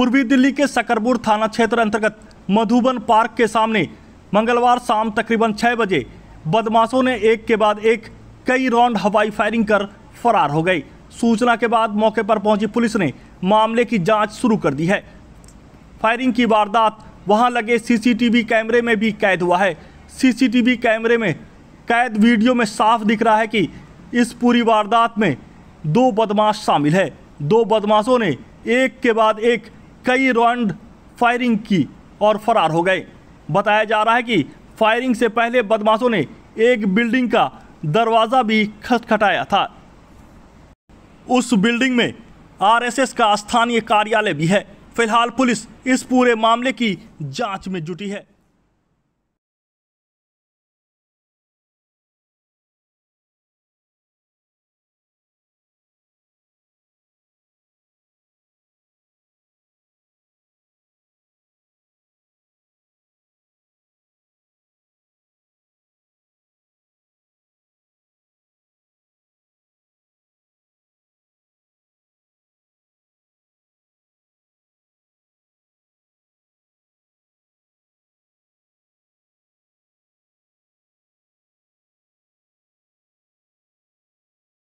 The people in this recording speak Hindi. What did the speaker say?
पूर्वी दिल्ली के सकरपुर थाना क्षेत्र अंतर्गत मधुबन पार्क के सामने मंगलवार शाम तकरीबन छः बजे बदमाशों ने एक के बाद एक कई राउंड हवाई फायरिंग कर फरार हो गई। सूचना के बाद मौके पर पहुँची पुलिस ने मामले की जाँच शुरू कर दी है। फायरिंग की वारदात वहाँ लगे सीसीटीवी कैमरे में भी कैद हुआ है। सीसीटीवी कैमरे में कैद वीडियो में साफ़ दिख रहा है कि इस पूरी वारदात में दो बदमाश शामिल है। दो बदमाशों ने एक के बाद एक कई राउंड फायरिंग की और फरार हो गए। बताया जा रहा है कि फायरिंग से पहले बदमाशों ने एक बिल्डिंग का दरवाज़ा भी खटखटाया था। उस बिल्डिंग में आरएसएस का स्थानीय कार्यालय भी है। फ़िलहाल पुलिस इस पूरे मामले की जाँच में जुटी है।